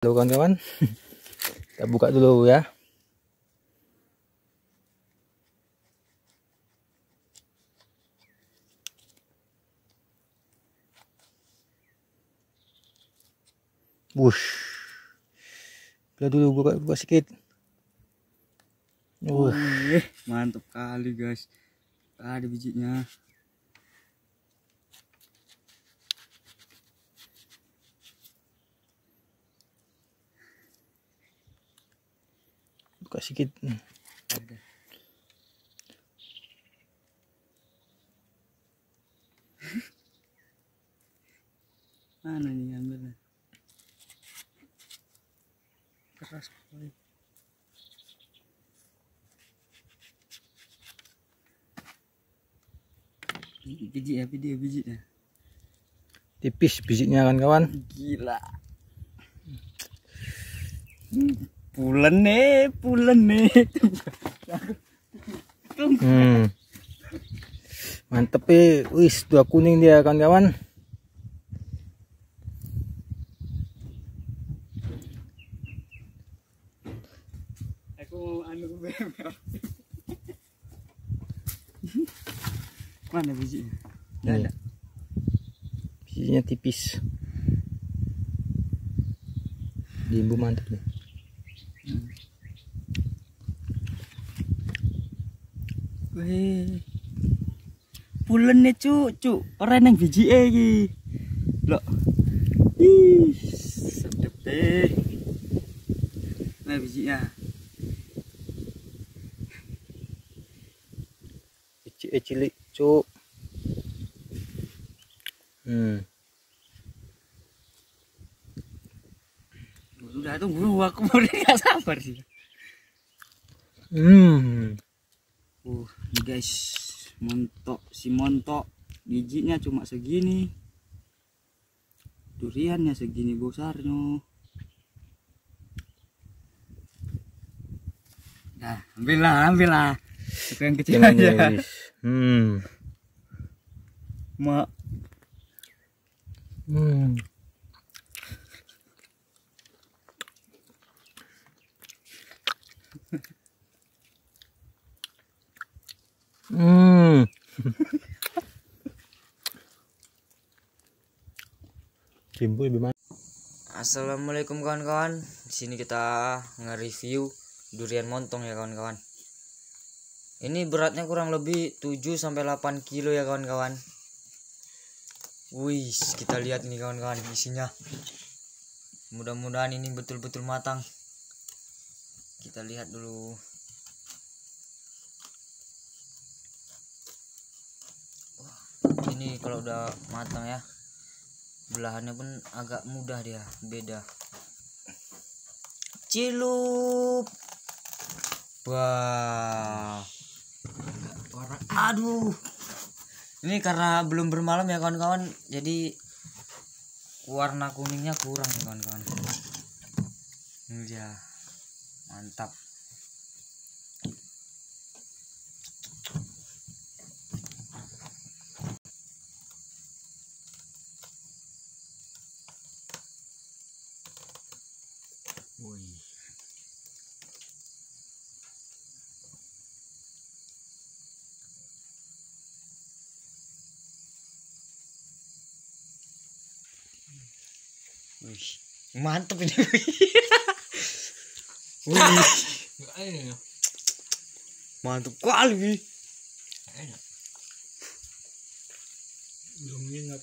Halo kawan-kawan. Kita buka dulu ya. Wush. Kita dulu buka buka sedikit. Wah, Wih, mantap kali guys. Ada bijinya. Buka sedikit. Ada. Mana nih ambilnya? Keras sekali. Biji ya, video biji ya. Tipis bijinya kawan-kawan. Gila. Pulen nih, pulen nih. Hmm. Mantep eh. Wis, dua kuning dia kawan-kawan. Aku anu. Mana bijinya? Nih. ada. Bijinya tipis. Limbu mantep nih. Weh. Pulen nih cu, cu. Orang yang biji eh iki. Loh. Ih, sedep deh. Nah bijinya. Biji eh cilik, cuk. Hmm. Udah tunggu aku mau nggak sabar sih. Hmm. Uh, guys, montok si montok bijinya cuma segini. Duriannya segini besarnya. Nah, ambillah, ambillah. Itu yang kecil Jangan aja. wis. Hmm. Mak, Hmm. Hmm. Timbul lebih? Assalamualaikum kawan-kawan. Di sini kita nge-review durian montong ya kawan-kawan. Ini beratnya kurang lebih 7 sampai 8 kilo ya kawan-kawan. Wih, kita lihat ini kawan-kawan isinya. Mudah-mudahan ini betul-betul matang. Kita lihat dulu. Ini kalau udah matang ya. Belahannya pun agak mudah dia beda. Cilup. Wah. Aduh. Ini karena belum bermalam ya kawan-kawan. Jadi warna kuningnya kurang ya kawan-kawan. Ini dia. Mantap Wih, mantep ini. Wih, mantep kali. Belum ingat.